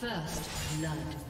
First blood.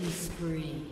Killing spree.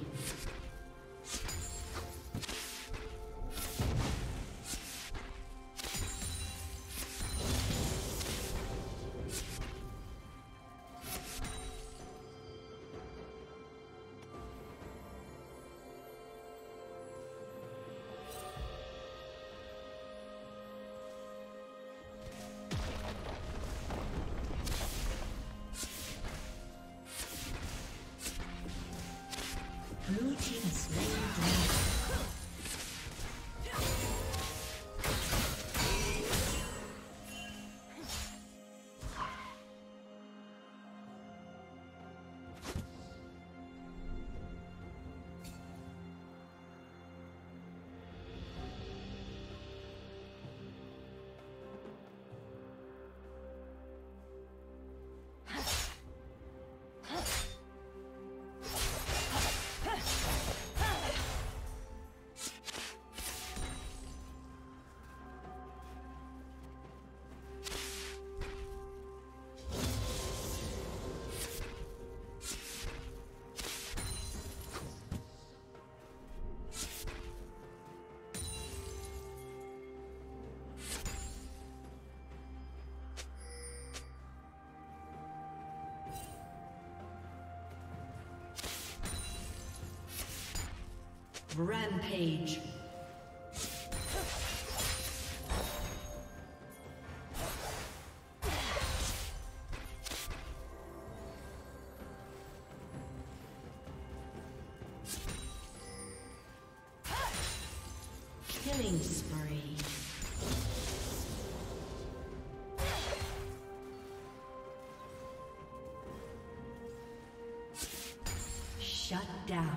Rampage. Killing spree. Shut down.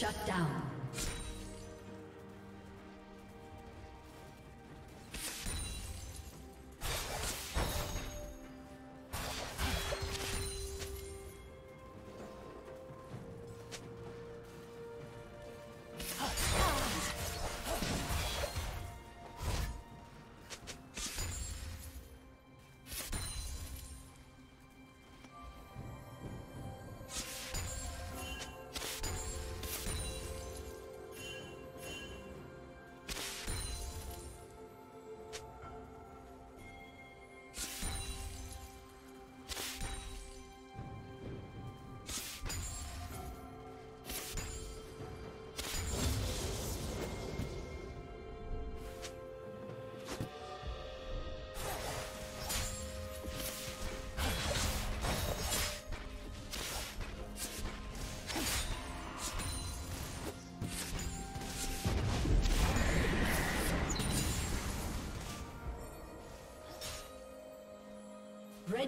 Shut down.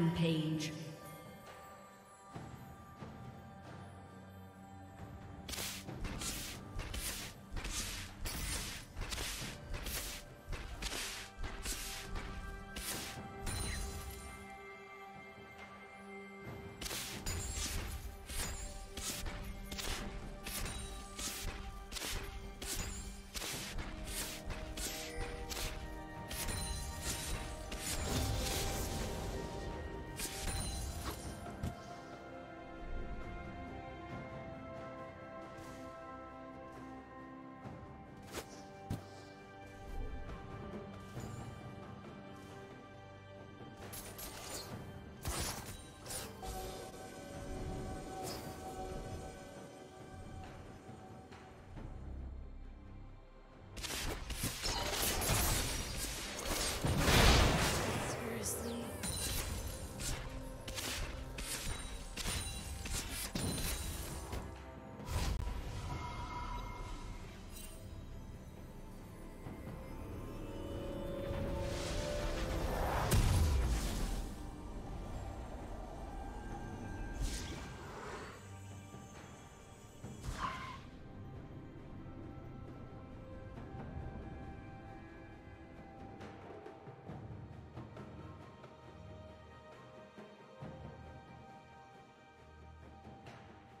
Rampage.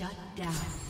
Shut down.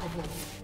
Unstoppable.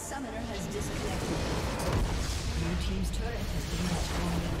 Summoner has disconnected. New team's turret has been destroyed.